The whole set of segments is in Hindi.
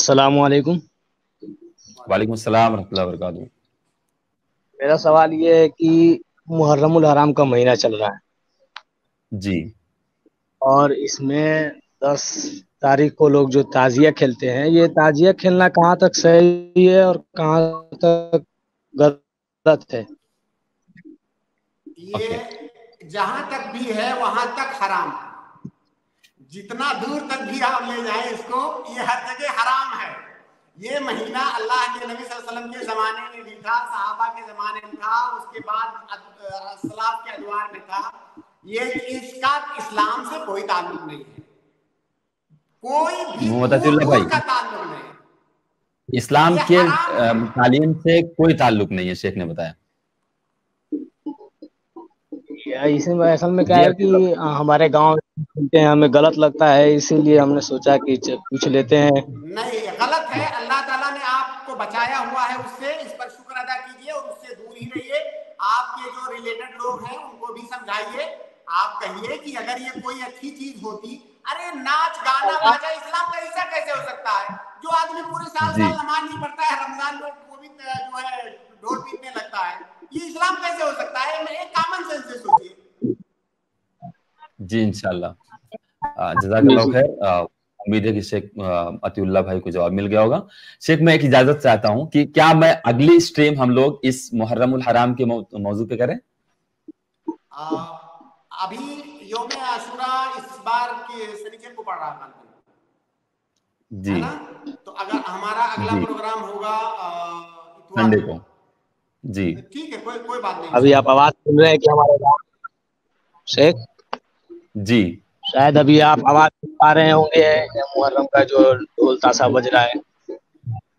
असलकुम वालेकुम अस्सलाम वरहमतुल्लाहि मेरा सवाल ये है कि मुहर्रम हराम का महीना चल रहा है। जी। और इसमें दस तारीख को लोग जो ताजिया खेलते हैं ये ताजिया खेलना कहाँ तक सही है और कहाँ तक गलत है? ये जहाँ तक भी है वहाँ तक हराम जितना दूर तक भी आप ले जाए इसको ये हर जगह हराम है। ये महीना अल्लाह के नबी वसल्लम के ज़माने में भी था सहाबा के ज़माने में था उसके बाद सलाफ के अदवार में था। ये इसका इस्लाम से कोई ताल्लुक नहीं है। कोई भी भाई। का ताल्लुक नहीं इस्लाम के तालीम से कोई ताल्लुक नहीं है शेख ने बताया। इसमें असल में क्या है कि हमारे गाँव सुनते हैं हमें गलत लगता है इसीलिए हमने सोचा कि पूछ लेते हैं। नहीं गलत है। अल्लाह ताला ने आपको बचाया हुआ है उससे इस पर शुक्र अदा कीजिए और उससे दूर ही रहिए। आपके जो रिलेटेड लोग हैं उनको भी समझाइए। आप कहिए कि अगर ये कोई अच्छी चीज़ होती अरे नाच गाना बाजा इस्लाम का हिस्सा कैसे हो सकता है? जो आदमी पूरे साल साल नमाज़ नहीं पढ़ता है रमज़ान में वो भी जो है ढोल पीटने लगता है ये इस्लाम कैसे हो सकता है मैं एक कॉमन सेंस से सोचिए जी इनशाला जजाकल्लाह खैर उम्मीद है कि शेख अतिउल्ला भाई को जवाब मिल गया होगा। शेख मैं एक इजाज़त चाहता हूँ कि क्या मैं अगली स्ट्रीम हम लोग इस मुहर्रम हराम के मौजू पे करें? आ, अभी योम आशुरा इस बार के शनिचर को पड़ रहा है। जी। तो अगर हमारा अगला प्रोग्राम होगा संडे को। जी। ठीक है कोई कोई बात नहीं। अभी आप आवाज़ सुन रहे हैं कि हमारे शेख? जी। शायद अभी आप आवाज़ सुन पा रहे होंगे मुहर्रम का जो ढोल ताशा बज रहा है।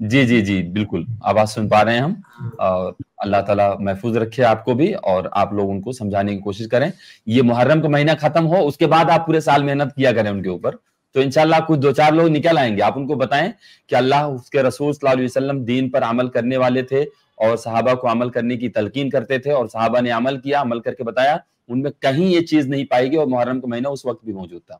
जी जी जी बिल्कुल। आवाज़ सुन पा रहे हैं हम। और अल्लाह ताला महफूज रखे आपको भी और आप लोग उनको समझाने की कोशिश करें। ये मुहर्रम का महीना खत्म हो उसके बाद आप पूरे साल मेहनत किया करें उनके ऊपर। तो इनशाला कुछ दो चार लोग निकल आएँगे। आप उनको बताएँ कि अल्लाह उसके रसूल सल्लल्लाहु अलैहि वसल्लम दीन पर अमल करने वाले थे और सहाबा को अमल करने की तलकीन करते थे और सहाबा ने अमल किया अमल करके बताया। उनमें कहीं ये चीज़ नहीं पाएगी और मुहर्रम का महीना उस वक्त भी मौजूद था।